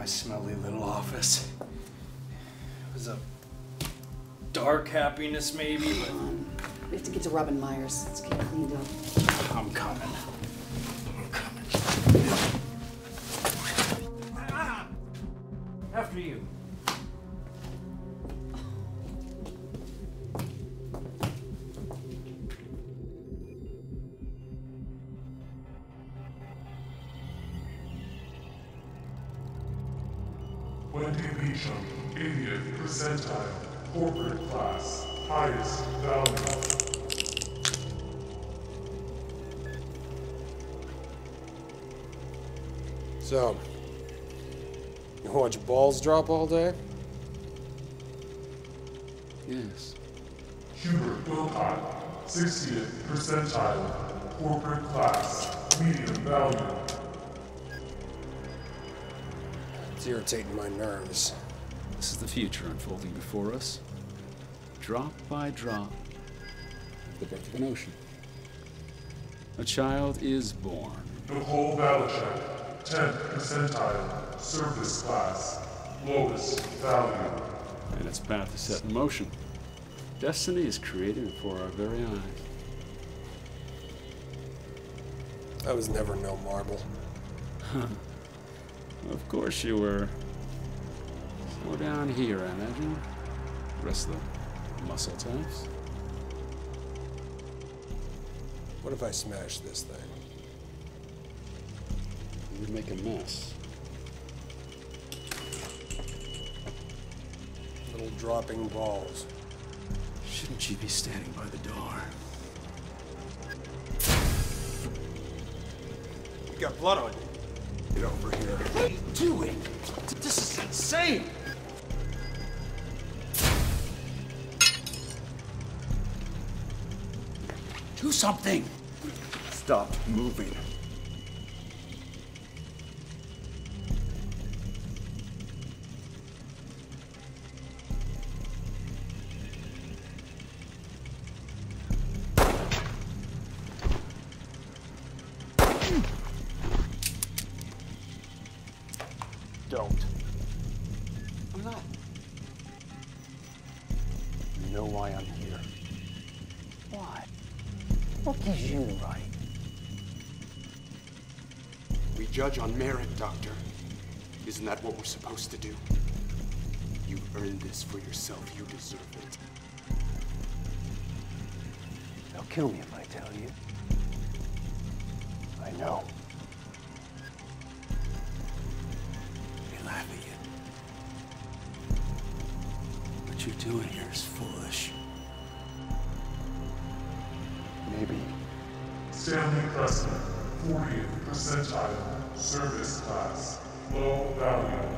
my smelly little office. It was a dark happiness, maybe, but We have to get to Robin Myers. Let's get cleaned up. I'm coming. I'm coming. Ah! After you. Wendy Beecham, 80th percentile, corporate class, highest value. So, you watch balls drop all day? Yes. Hubert Wilcott, 60th percentile, corporate class, medium value. It's irritating my nerves. This is the future unfolding before us. Drop by drop. The birth of an ocean. A child is born. The Nicole Valachek, 10th percentile, service class, lowest value. And its path is set in motion. Destiny is created before our very eyes. I was never no marble. Of course you were. Somewhere down here, I imagine. The rest of the muscle types. What if I smash this thing? You would make a mess. Little dropping balls. Shouldn't you be standing by the door? You got blood on you. Get over here. What are you doing? This is insane! Do something! Stop moving. Don't. I'm not. You know why I'm here. Why? What gives you the right? We judge on merit, Doctor. Isn't that what we're supposed to do? You earned this for yourself. You deserve it. They'll kill me if I tell you. I know. What you're doing here is foolish. Maybe. Stanley Preston, 40th percentile, service class, low value.